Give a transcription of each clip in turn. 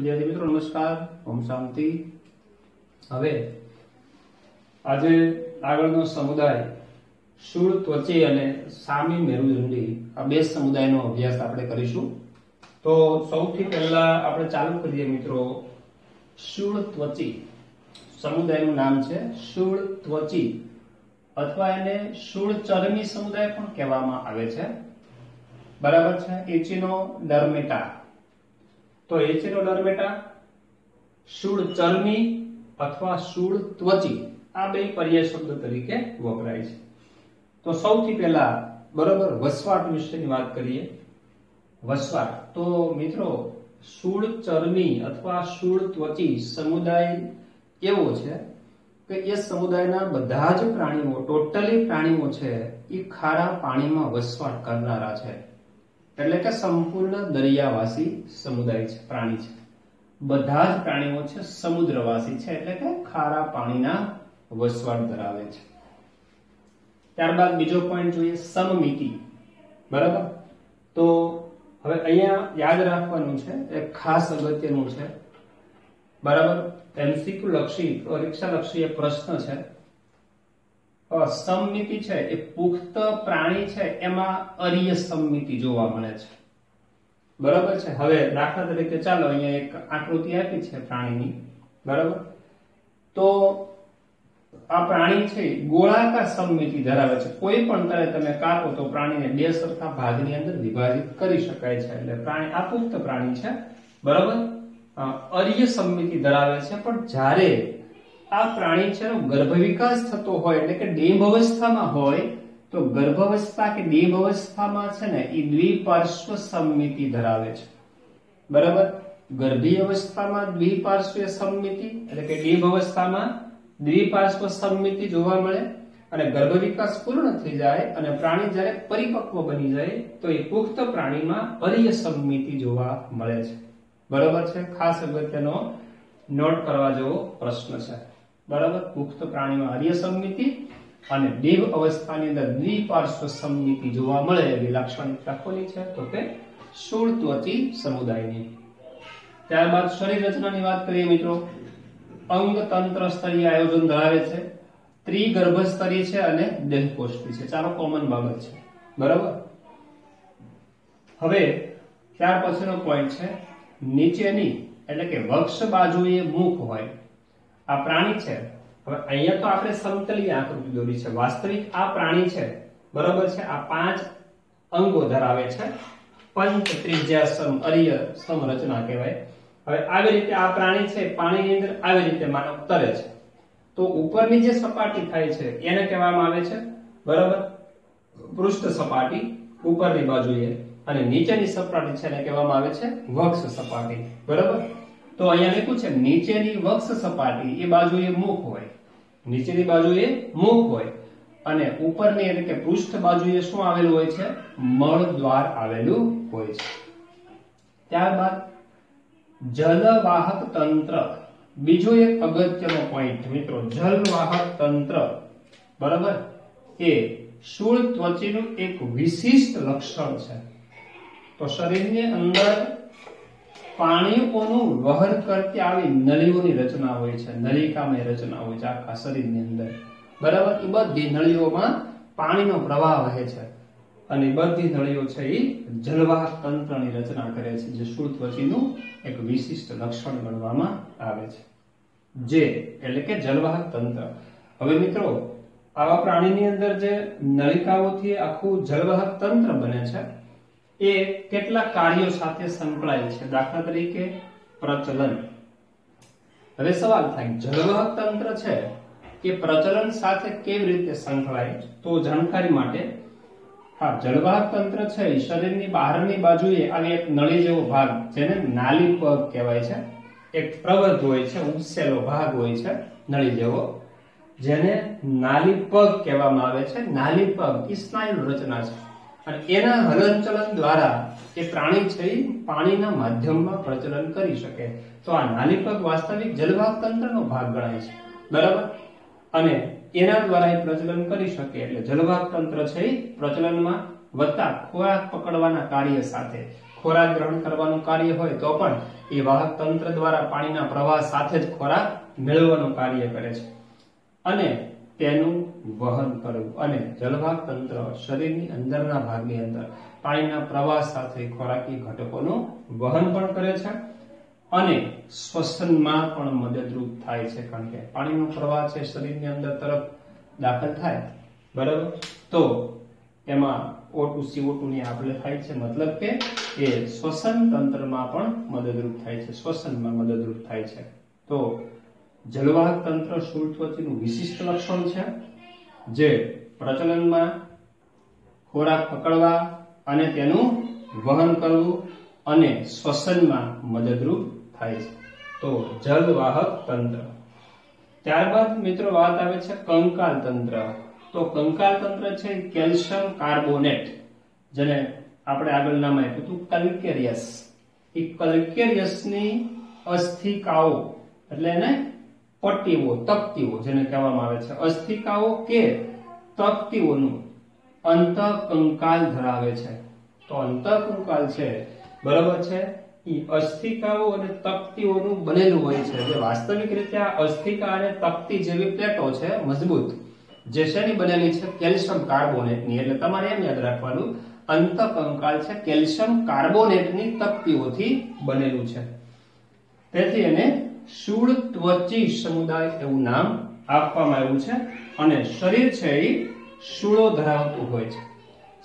વિદ્યાર્થી મિત્રો, નમસ્કાર. ઓમ શાંતિ. હવે આજે આગળનો સમુદાય શૂળ, ત્વચી અને સામી મેરુદંડી, આ બે સમુદાયનો અભ્યાસ આપણે કરીશું. તો સૌથી પહેલા આપણે ચાલુ કરીએ મિત્રો. શૂળ, ત્વચી. સમુદાયનું નામ છે શૂળ, ત્વચી. અથવા એને શૂળ ચરમી સમુદાય પણ કહેવામાં આવે છે. બરાબર છે? એચિનો ડર્મેટા. તો એચિનો બેટા? શૂળ ચરમી અથવા શૂળ ત્વચી. આ બે પર્યાય શબ્દ તરીકે વપરાય છે. તો સૌથી પહેલા બરોબર વસવાટ વિશેની વાત કરીએ. વસવાટ. તો મિત્રો, શૂળ ચરમી અથવા શૂળ ત્વચી સમુદાય એવો છે? કે એ સમુદાયના બધા જ પ્રાણીઓ, ટોટલી પ્રાણીઓ છે એ ખારા પાણીમાં વસવાટ કરનારા છે. એટલે કે સંપૂર્ણ દરિયાવાસી સમુદાય છે, પ્રાણી છે. બધા જ પ્રાણીઓ છે, સમુદ્રવાસી છે, એટલે કે ખારા પાણીના વસવાટ ધરાવે છે. ત્યારબાદ બીજો પોઈન્ટ જોઈએ, સમમિતિ. બરાબર? તો હવે અહીંયા યાદ રાખવાનું છે એ ખાસ અગત્યનું છે. બરાબર? એમસીક્યુ લક્ષી પરીક્ષા લક્ષી એ પ્રશ્ન છે. સમમિતિ છે, એ પુખ્ત પ્રાણી છે, એમાં અરિય સમમિતિ જોવા મળે છે. બરાબર છે? હવે દાખલા તરીકે ચાલો, અહીંયા એક આકૃતિ આપી છે પ્રાણીની. બરાબર? તો આ પ્રાણી છે ગોળાકાર સમમિતિ ધરાવે છે. કોઈ પણ તરે તમે કાપો તો પ્રાણીને બે સરખા ભાગની અંદર વિભાજિત કરી શકાય છે. એટલે પ્રાણી, આ પુખ્ત પ્રાણી છે. બરાબર? અરિય સમમિતિ ધરાવે છે, પણ જ્યારે આ પ્રાણી છે ગર્ભ વિકાસ થતો હોય એટલે કે ડીમ્બ અવસ્થામાં હોય, તો ગર્ભ અવસ્થા કે ડીમ્બ અવસ્થામાં છે ને એ દ્વિપાર્શ્વ સમમિતિ ધરાવે છે. બરાબર? ગર્ભી અવસ્થામાં દ્વિપાર્શ્વીય સમમિતિ એટલે કે ડીમ્બ અવસ્થામાં દ્વિપાર્શ્વ સમમિતિ જોવા મળે, અને ગર્ભ વિકાસ પૂર્ણ થઈ જાય અને પ્રાણી જ્યારે પરિપક્વ બની જાય, તો એ પુખ્ત પ્રાણીમાં અરિય સમમિતિ જોવા મળે છે. બરાબર છે? ખાસ અગત્યનો નોટ કરવા જેવો પ્રશ્ન છે. બરાબર? પુખ્ત પ્રાણીમાં આર્ય સમમિતિ અને દેવ અવસ્થાની અંદર દ્વિપાર્શ્વ સમમિતિ જોવા મળે એવી લાક્ષણિકતા કોની છે. તો શૂળ ત્વચી સમુદાયની. ત્યારબાદ શરીર રચનાની વાત કરીએ મિત્રો. અંગ તંત્ર સ્તરીય આયોજન ધરાવે છે. ત્રિગર્ભ સ્તરીય છે અને દેહકોષ્ઠી છે. ચાલો કોમન બાબત છે. બરાબર? હવે ત્યાર પછીનો પોઈન્ટ છે. નીચેની એટલે કે વક્ષ બાજુએ મુખ હોય. આ પ્રાણી છે. હવે અહીંયા તો આપણે સમતલી આકૃતિ દોરી છે. વાસ્તવિક આ પ્રાણી છે. બરાબર છે? આ પાંચ અંગો ધરાવે છે. પંચ ત્રિજ્યા અરિય સમરચના કહેવાય. હવે આવી રીતે આ પ્રાણી છે, પાણીની અંદર આવી રીતે માનવ તરે છે. તો ઉપરની જે સપાટી થાય છે, એને કહેવામાં આવે છે, બરાબર? પૃષ્ઠ સપાટી, ઉપરની બાજુએ. અને નીચેની સપાટી છે, એને કહેવામાં આવે છે, વક્ષ સપાટી. બરાબર? તો અહીંયા લખ્યું છે, નીચેની વક્ષ સપાટી એ બાજુએ મુખ હોય. નીચેની બાજુએ મુખ હોય. અને ઉપરની એટલે કે પૃષ્ઠ બાજુએ શું આવેલું હોય છે? મળ દ્વાર આવેલું હોય છે. ત્યારબાદ, જલવાહક તંત્ર. બીજો એક અગત્યનો પોઈન્ટ મિત્રો, જલવાહક તંત્ર. બરાબર? એ શૂળ ત્વચીનું એક વિશિષ્ટ લક્ષણ છે. તો શરીરની અંદર પાણીઓનું વહન કરતી આવી નળીઓની રચના હોય છે નલિકામય રચના હોય છે, આખા શરીરની અંદર. બરાબર? એ બધી નળીઓમાં પાણીનો પ્રવાહ વહે છે. અને બધી નળીઓ છે એ જલવાહક તંત્રની રચના કરે છે, જે શૂળ ત્વચીનું એક વિશિષ્ટ લક્ષણ ગણવામાં આવે છે. જે એટલે કે જલવાહક તંત્ર. હવે મિત્રો, આવા પ્રાણીની અંદર જે નળિકાઓથી આખું જલવાહક તંત્ર બને છે એ કેટલા કાર્યો સાથે સંકળાયેલ છે? દાખલા તરીકે પ્રચલન. હવે સવાલ થાય જળવાહક તંત્ર છે એ પ્રચલન સાથે કેવી રીતે સંકળાય તો જાણકારી માટે, હા જળવાહક તંત્ર છે શરીરની બહારની બાજુએ આવી એક નળી જેવો ભાગ, જેને નાલી પગ કહેવાય છે, એક પ્રવધ હોય છે ઉપસેલો ભાગ હોય છે, નળી જેવો, જેને નાલી પગ કહેવામાં આવે છે. નાલી પગ એ સ્નાયુ રચના છે. અને એના હલનચલન દ્વારા એ પ્રાણી છે પાણીના માધ્યમમાં પ્રચલન કરી શકે. તો આ નાલી પગ વાસ્તવિક જલવાહક તંત્રનો ભાગ ગણાય છે. બરાબર? અને એના દ્વારા એ પ્રચલન કરી શકે. એટલે જલવાહક તંત્ર છે પ્રચલનમાં વત્તા ખોરાક પકડવાના કાર્ય સાથે. ખોરાક ગ્રહણ કરવાનું કાર્ય હોય તો પણ એ વાહક તંત્ર દ્વારા પાણીના પ્રવાહ સાથે જ ખોરાક મેળવવાનું કાર્ય કરે છે. અને તેનું વહન કરવું અને જલભાગ તંત્ર શરીરની અંદરના ભાગની અંદર પાણીના પ્રવાહ સાથે ખોરાકી ઘટકોનું વહન પણ કરે છે અને શ્વસનમાં પણ મદદરૂપ થાય છે. કારણ કે પાણીનો પ્રવાહ છે શરીરની અંદર તરફ દાખલ થાય, બરાબર? તો એમાં O2 CO2 ની આપણે થાય છે મતલબ કે એ શ્વસન તંત્રમાં પણ મદદરૂપ થાય છે, શ્વસનમાં મદદરૂપ થાય છે. તો જલવાહક તંત્ર શુળત્વચીનું વિશિષ્ટ લક્ષણ છે? જે પ્રચલનમાં ખોરાક પકડવા અને તેનું વહન કરવું અને શ્વસનમાં મદદરૂપ થાય છે. તો જલવાહક તંત્ર. ત્યારબાદ મિત્રો વાત આવે છે કંકાલ તંત્ર. તો કંકાલ તંત્ર છે કેલ્શિયમ કાર્બોનેટ, જેને આપણે આગળ નામ આપ્યું હતું કલ્કેરિયસ. એ કલ્કેરિયસની અસ્થિકાઓ, એટલે એને પટ્ટીઓ તકતીઓ જેને કહેવામાં આવે છે. અસ્થિકાઓ કે તકતીઓનું અંતકંકાલ ધરાવે છે. તો અંતકંકાલ છે, બરાબર છે? એ અસ્થિકાઓ અને તકતીઓનું બનેલું હોય છે. જે વાસ્તવિક રીતે આ અસ્થિકા અને તકતી જેવી પ્લેટો છે, મજબૂત, જે શેની બનેલી છે કેલ્શિયમ કાર્બોનેટની. એટલે તમારે એમ યાદ રાખવાનું, અંતકંકાલ છે કેલ્શિયમ કાર્બોનેટની તકતીઓથી બનેલું છે. તેથી એને શૂળ ત્વચી સમુદાય એવું નામ આપવામાં આવ્યું છે અને શરીર છે એ શૂળો ધરાવતું હોય છે.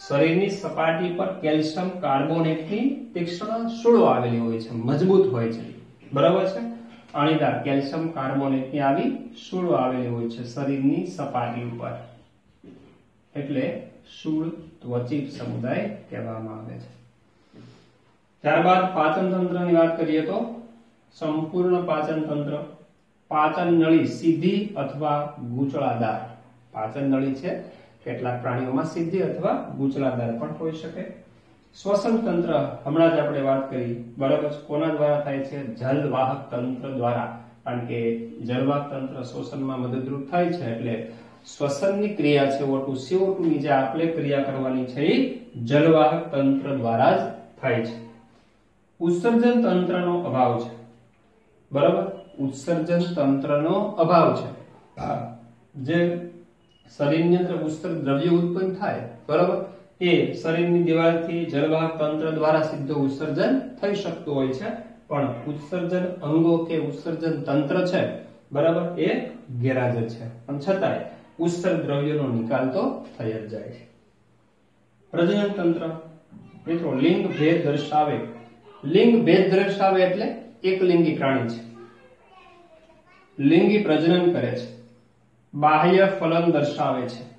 શરીરની સપાટી પર કેલ્શિયમ કાર્બોનેટની તીક્ષ્ણ શૂળો આવેલી હોય છે, મજબૂત હોય છે. બરાબર છે? અણીદાર કેલ્શિયમ કાર્બોનેટની આવી શૂળો આવેલી હોય છે શરીરની સપાટી ઉપર. એટલે શૂળ ત્વચી સમુદાય કહેવામાં આવે છે. ત્યારબાદ પાચન તંત્રની વાત કરીએ તો સંપૂર્ણ પાચન તંત્ર, પાચન નળી સીધી અથવા ગૂંચળાદાર. પાચન નળી છે, કેટલાક પ્રાણીઓમાં સીધી અથવા ગૂંચળાદાર પણ હોઈ શકે. શ્વસન તંત્ર, હમણાં જ આપણે વાત કરી, બરાબર કોના દ્વારા થાય છે? જલવાહક તંત્ર દ્વારા. કારણ કે જલવાહક તંત્ર શ્વસનમાં મદદરૂપ થાય છે, એટલે શ્વસનની ક્રિયા છે O2 CO2 ની જે આપણે ક્રિયા કરવાની છે એ જલવાહક તંત્ર દ્વારા જ થાય છે. ઉત્સર્જન તંત્રનો અભાવ છે. બરાબર? ઉત્સર્જન તંત્રનો અભાવ છે. જે શરીરની અંદર ઉત્સર્ગ દ્રવ્ય ઉત્પન્ન થાય બરાબર? એ શરીરની દિવાળથી જલવાહક તંત્ર દ્વારા સીધો ઉત્સર્જન થઈ શકતું હોય છે. પણ ઉત્સર્જન અંગો કે ઉત્સર્જન તંત્ર છે બરાબર? એ ગેરહાજર છે. પણ છતાંય ઉત્સર્ગ દ્રવ્યનો નિકાલ તો થઈ જ જાય છે. પ્રજનન તંત્ર મિત્રો લિંગ ભેદ દર્શાવે. લિંગ ભેદ દર્શાવે એટલે એક લિંગી પ્રાણી છે. લિંગી પ્રજનન કરે છે. બાહ્ય ફલન દર્શાવે છે.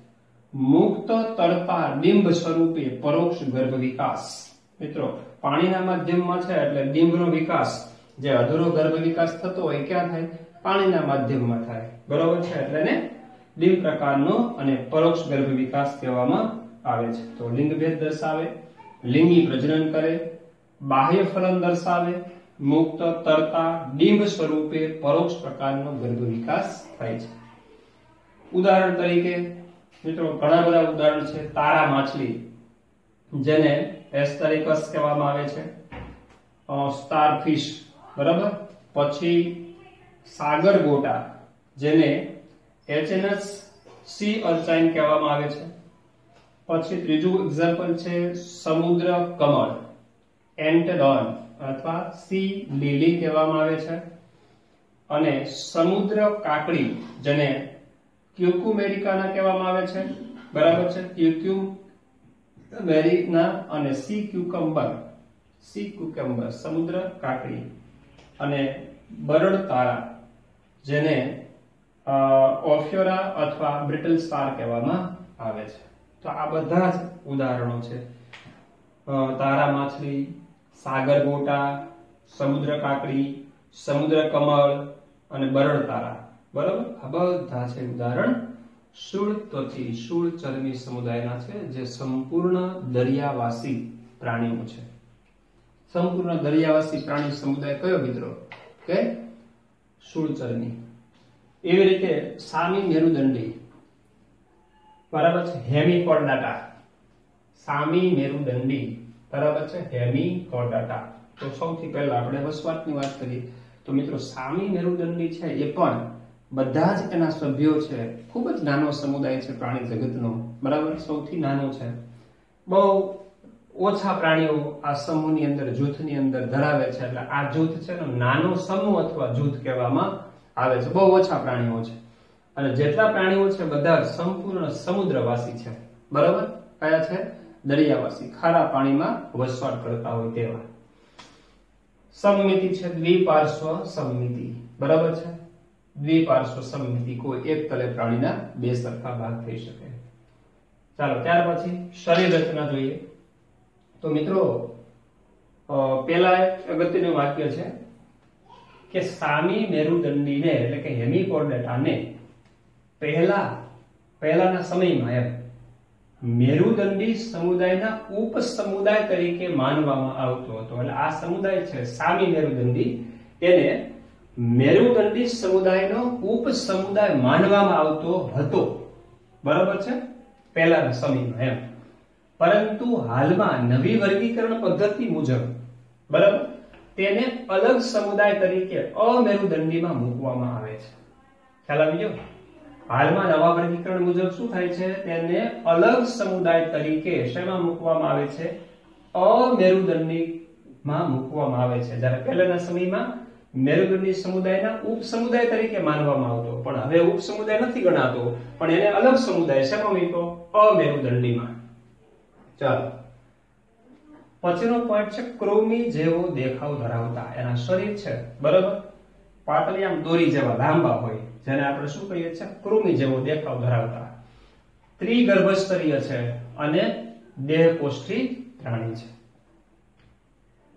મુક્ત તરતા ડિંબ સ્વરૂપે પરોક્ષ ગર્ભ વિકાસ. મિત્રો, પાણીના માધ્યમમાં છે એટલે ડિંબનો વિકાસ. જે અધૂરો ગર્ભ વિકાસ થતો હોય ક્યાં થાય? પાણીના માધ્યમમાં થાય. બરોબર છે? એટલે ને ડિંબ પ્રકારનો અને પરોક્ષ ગર્ભ વિકાસ કહેવામાં આવે છે. તો લિંગ ભેદ દર્શાવે, લિંગી પ્રજનન કરે, બાહ્ય ફલન દર્શાવે મુક્ત, તરતા ડિંબ સ્વરૂપે પરોક્ષ પ્રકારનો ગર્ભ વિકાસ થાય છે. ઉદાહરણ તરીકે, મિત્રો, ઘણા બધા ઉદાહરણ છે. તારા માછલી, જેને એસ્તરિકસ કહેવામાં આવે છે. સ્ટારફિશ, બરાબર? પછી સાગર ગોટા, જેને એચએનએસ સી અલચાઇન કહેવામાં આવે છે. પછી ત્રીજું એક્ઝામ્પલ છે સમુદ્ર કમળ, એન્ટેડોન. અથવા સી લીલી કહેવામાં આવે છે. અને સમુદ્ર કાકડી જેને ક્યુકુમેરિકાના કહેવામાં આવે છે. બરાબર છે? ક્યુક્યુ મેરિના અને સી ક્યુકમ્બર. સી ક્યુકમ્બર, સમુદ્ર કાકડી. અને બરડ તારા જેને ઓફિયોરા અથવા બ્રિટલ સ્ટાર કહેવામાં આવે છે. તો આ બધા જ ઉદાહરણો છે. તારા માછલી સાગર ગોટા, સમુદ્ર કાકડી, સમુદ્ર કમળ અને બરડ તારા. બરાબર? આ બધા છે ઉદાહરણ શૂળ ત્વચી. શૂળ ચરમી સમુદાયના છે જે સંપૂર્ણ દરિયાવાસી પ્રાણીઓ છે. સંપૂર્ણ દરિયાવાસી પ્રાણી સમુદાય કયો મિત્રો? કે શૂળ ચરમી એવી રીતે સામી મેરુદંડી. બરાબર છે? હેમી પડદાટા સામી મેરુદંડી. બરાબર છે? હેમી કોર્ડાટા તો સૌથી પહેલા આપણે વસવાટની વાત કરીએ. તો મિત્રો, સામી મેરુદંડી છે એ પણ બધા જ એના સભ્યો છે. ખૂબ જ નાનો સમુદાય છે પ્રાણી જગતનો. બરાબર? સૌથી નાનો છે. બહુ ઓછા પ્રાણીઓ આ સમૂહની અંદર, જૂથની અંદર ધરાવે છે. એટલે આ જૂથ છે ને નાનો સમૂહ અથવા જૂથ કહેવામાં આવે છે. બહુ ઓછા પ્રાણીઓ છે. અને જેટલા પ્રાણીઓ છે બધા સંપૂર્ણ સમુદ્રવાસી છે. બરાબર? કયા છે? દરિયાવાસી ખારા પાણીમાં વસવાટ કરતા હોય તેવા. સમમિતિ છે દ્વિપાર્શ્વ સમમિતિ બરાબર છે? દ્વિપાર્શ્વ સમમિતિ કોઈ એક તલે પ્રાણીના બે સરખા ભાગ થઈ શકે. ચાલો, ત્યાર પછી શરીર રચના જોઈએ. તો મિત્રો પેલા એક અગત્યનું વાક્ય છે કે સામી મેરુદંડીને, એટલે કે હેમિકોર્ડેટાને પહેલા, પહેલાના સમયમાં એમ મેરુદંડી સમુદાયના ઉપસમુદાય તરીકે માનવામાં આવતો હતો. એટલે આ સમુદાય છે સામી મેરુદંડી. તેને મેરુદંડી સમુદાયનો ઉપસમુદાય માનવામાં આવતો હતો. બરાબર છે? પહેલાના સમયમાં એમ. પરંતુ હાલમાં નવી વર્ગીકરણ પદ્ધતિ મુજબ, બરાબર? તેને અલગ સમુદાય તરીકે અમેરુદંડીમાં મૂકવામાં આવે છે. ખ્યાલ આવી ગયો? હાલમાં નવા વર્ગીકરણ મુજબ શું થાય છે? તેને અલગ સમુદાય તરીકે શેમાં મૂકવામાં આવે છે? અમેરુદંડીમાં મૂકવામાં આવે છે. જ્યારે પહેલાના સમયમાં મેરુદંડી સમુદાયના ઉપસમુદાય તરીકે માનવામાં આવતો, પણ હવે ઉપસમુદાય નથી ગણાતો. પણ એને અલગ સમુદાય શેમાં મૂક્યો? અમેરુદંડીમાં ચાલો. પછીનો પોઈન્ટ છે, ક્રોમી જેવો દેખાવ ધરાવતા. એના શરીર છે, બરાબર? પાતળી આમ દોરી જેવા લાંબા હોય. જેને આપણે શું કહીએ છીએ? કૃમિ જેવો દેખાવ ધરાવતા. ત્રિગર્ભસ્તરીય છે અને દેહકોષ્ઠી પ્રાણી છે.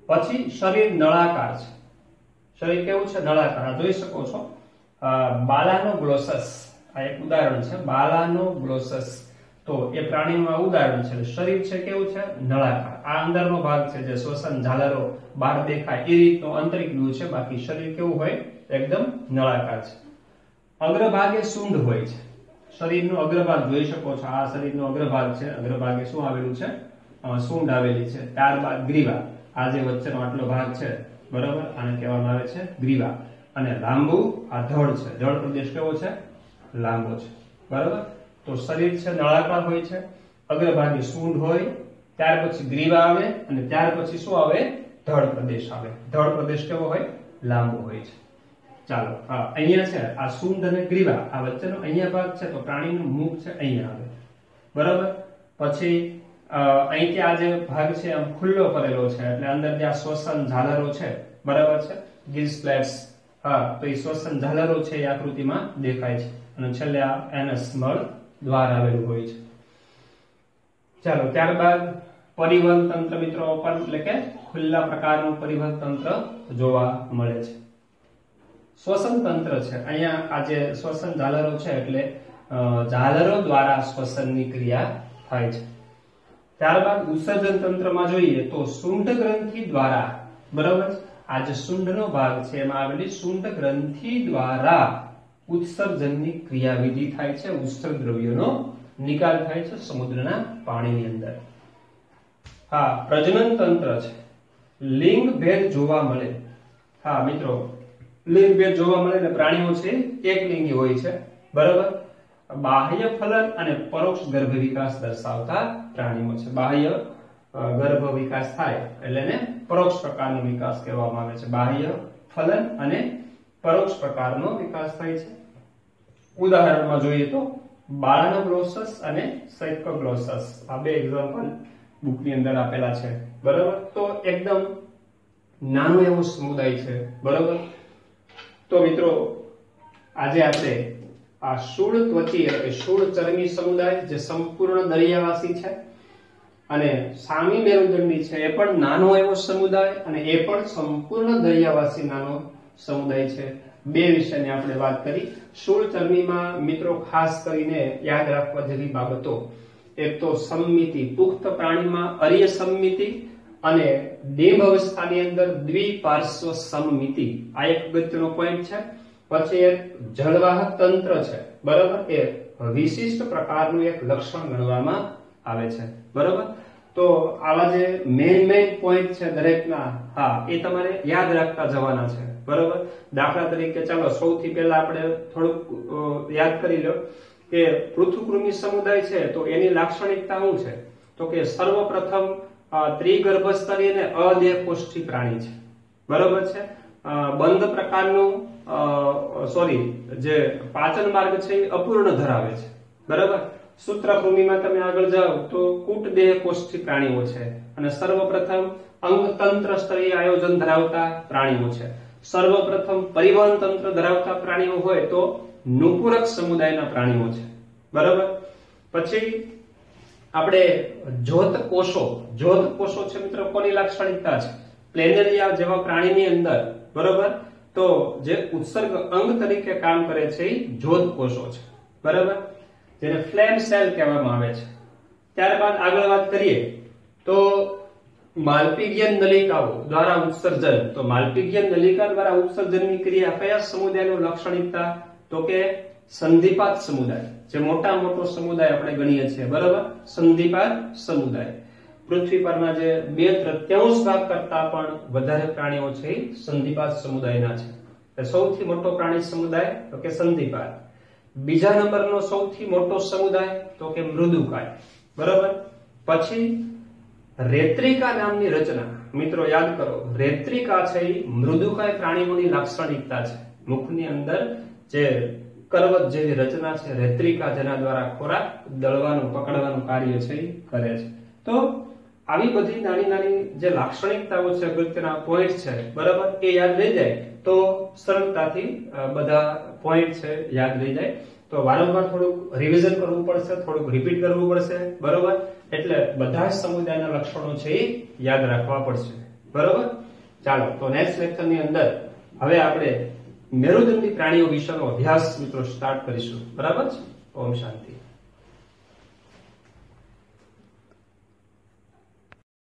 પછી શરીર નળાકાર છે. શરીર કેવું છે? નળાકાર. જોઈ શકો છો. બાલાનો ગ્લોસસ આ એક ઉદાહરણ છે. બાલાનો ગ્લોસસ તો એ પ્રાણીમાં ઉદાહરણ છે. શરીર છે કેવું છે? નળાકાર. આ અંદરનો ભાગ છે જે શ્વસન ઝાલરો બહાર દેખાય. એ રીતનો આંતરિક વ્યૂ છે. બાકી શરીર કેવું હોય? એકદમ નળાકાર છે. અગ્રભાગે સૂંઢ હોય છે. શરીરનો અગ્રભાગ જોઈ શકો છો. આ શરીરનો અગ્રભાગ છે. અગ્રભાગે શું આવેલું છે? સૂંઢ આવેલી છે. ત્યારબાદ ગ્રીવા. આ જે વચ્ચેનો આટલો ભાગ છે, બરાબર? આને કહેવામાં આવે છે ગ્રીવા. અને લાંબુ, આ ધડ છે. ધડ પ્રદેશ કેવો છે? લાંબો છે. બરાબર? તો શરીર છે નળાકાર હોય છે. અગ્રભાગે સૂંઢ હોય, ત્યાર પછી ગ્રીવા આવે, અને ત્યાર પછી શું આવે? ધડ પ્રદેશ આવે. ધડ પ્રદેશ કેવો હોય? લાંબો હોય છે. ચાલો અહીંયા છે, આ સુંદ અને ગ્રીવા, આ વચ્ચેનો અહીંયા ભાગ છે, તો પ્રાણીનું મુખ છે, અહીંયા આવે. બરાબર? પછી અહીંથી આ જે ભાગ છે, આમ ખુલ્લો કરેલો છે, એટલે અંદર જે આ શ્વસન ઝાલરો છે, બરાબર છે? ગિલ્સ પ્લેટ્સ હા, તો એ શ્વસન ઝાલરો છે, એ આકૃતિમાં દેખાય છે. અને છેલ્લે આ એનસ મળ દ્વાર આવેલું હોય છે. ચાલો, ત્યારબાદ પરિવહન તંત્ર મિત્રો પણ એટલે કે ખુલ્લા પ્રકારનું પરિવહન તંત્ર જોવા મળે છે. શ્વસન તંત્ર છે. અહીંયા આ જે શ્વસન ઝાલરો છે એટલે ઝાલરો દ્વારા શ્વસનની ક્રિયા થાય છે. ત્યારબાદ ઉત્સર્જન તંત્રમાં જોઈએ તો શુંઠ ગ્રંથિ દ્વારા, બરાબર? આ જે શુંઠનો ભાગ છે, એમાં આવેલી શુંઠ ગ્રંથિ દ્વારા ઉત્સર્જનની ક્રિયાવિધિ થાય છે, ઉત્સર્ગ દ્રવ્યોનો નિકાલ થાય છે સમુદ્રના પાણીની અંદર. હા, પ્રજનન તંત્ર છે. લિંગ ભેદ જોવા મળે. હા, મિત્રો લિંગ ભેદ જોવા મળે ને પ્રાણીઓ છે, એક લિંગી હોય છે. બરાબર? બાહ્ય ફલન અને પરોક્ષ ગર્ભ વિકાસ દર્શાવતા પ્રાણીઓ છે. બાહ્ય ગર્ભ વિકાસ થાય એટલે એને પરોક્ષ પ્રકારનો વિકાસ કહેવામાં આવે છે. બાહ્ય ફલન અને પરોક્ષ પ્રકારનો વિકાસ થાય છે. ઉદાહરણમાં જોઈએ તો બાળાનોગ્લોસસ અને સૈકોગ્લોસસ. આ બે એક્ઝામ્પલ બુકની અંદર આપેલા છે. બરાબર? તો એકદમ નાનો એવો સમુદાય છે. બરાબર? તો મિત્રો, આજે આપણે આ શૂળ ત્વચી એટલે કે ચરમી સમુદાય જે સંપૂર્ણ દરિયાવાસી છે અને સામી મેરુદંડી છે, એ પણ નાનો એવો સમુદાય અને એ પણ સંપૂર્ણ દરિયાવાસી નાનો સમુદાય છે. બે વિષયની આપણે વાત કરી. શૂળ ચરમીમાં મિત્રો ખાસ કરીને યાદ રાખવા જેવી બાબતો. એક તો સંમિતિ, પુખ્ત પ્રાણીમાં અર્ય સમમિતિ અને ડિંબ અવસ્થાની અંદર દ્વિપાર્શ્વ સમમિતિ આ એક અગત્યનો પોઈન્ટ છે. પછી એક જળવાહક તંત્ર છે. બરાબર? એ વિશિષ્ટ પ્રકારનું એક લક્ષણ ગણવામાં આવે છે. બરાબર? તો આવા જે મેઇન મેઇન પોઈન્ટ છે દરેકના, હા, એ તમારે યાદ રાખતા જવાના છે. બરોબર? દાખલા તરીકે, ચાલો, સૌથી પહેલા આપણે થોડુંક યાદ કરી લો કે પૃથુકૃમિ સમુદાય છે, તો એની લાક્ષણિકતા શું છે? તો કે સર્વપ્રથમ ત્રિગર્ભસ્તરી અને અદેહકોષ્ઠી પ્રાણી છે. બરોબર છે? બંધ પ્રકારનું સોરી, જે પાચન માર્ગ છે એ અપૂર્ણ ધરાવે છે. બરાબર? સૂત્રભૂમિમાં તમે આગળ જાઓ તો કૂટ દેહ કોષ્ઠી પ્રાણીઓ છે અને સર્વપ્રથમ અંગતંત્ર સ્તરીય આયોજન ધરાવતા પ્રાણીઓ છે. સર્વપ્રથમ પરિવહન તંત્ર ધરાવતા પ્રાણીઓ હોય તો નુપુરક સમુદાયના પ્રાણીઓ છે. બરાબર? પછી આપણે જોત કોષો જોત કોષો છે મિત્રો, કોની લાક્ષણિકતા છે? પ્લેનેરિયા જેવા પ્રાણીની અંદર, બરોબર? તો જે ઉત્સર્ગ અંગ તરીકે કામ કરે છે એ જોત કોષો છે, બરાબર? જેને ફ્લેમ સેલ કહેવામાં આવે છે. ત્યારબાદ આગળ વાત કરીએ, તો માલપીગિયન નલિકાઓ દ્વારા ઉત્સર્જન, તો માલપીગિયન નલિકા દ્વારા ઉત્સર્જનની ક્રિયા કયા સમુદાયનું લાક્ષણિકતા? તો કે સંધિપાત સમુદાય. જે મોટા મોટો સમુદાય આપણે ગણીએ છીએ, બરાબર? સંધિપાત સમુદાય. પૃથ્વી પરના જે બે તૃત્યાંશ ભાગ કરતા પણ વધારે પ્રાણીઓ છે એ સંધિપાત સમુદાયના છે. સૌથી મોટો પ્રાણી સમુદાય તો કે સંધિપાત બીજા નંબરનો સૌથી મોટો સમુદાય તો કે મૃદુકાય. બરાબર? પછી રેત્રિકા નામની રચના. મિત્રો, યાદ કરો, રેત્રિકા છે એ મૃદુકાય પ્રાણીઓની લાક્ષણિકતા છે. મુખની અંદર જે કરવત જેવી રચના છે. રેત્રિકા જેના દ્વારા ખોરાક દળવાનું, પકડવાનું કાર્ય છે એ કરે છે. તો આવી બધી નાની નાની જે લાક્ષણિકતાઓ છે અગત્યના પોઈન્ટ છે, બરાબર, એ યાદ રહી જાય તો સરળતાથી બધા પોઈન્ટ છે, યાદ રહી જાય. તો વારંવાર થોડુંક રિવિઝન કરવું પડશે, થોડુંક રિપીટ કરવું પડશે, બરોબર? એટલે બધા જ સમુદાયના લક્ષણો છે એ યાદ રાખવા પડશે. બરોબર? ચાલો, તો નેક્સ્ટ લેક્ચરની અંદર, હવે આપણે મેરુદંડી પ્રાણીઓ વિશેનો અભ્યાસ મિત્રો સ્ટાર્ટ કરીશું. બરાબર છે? ઓમ શાંતિ.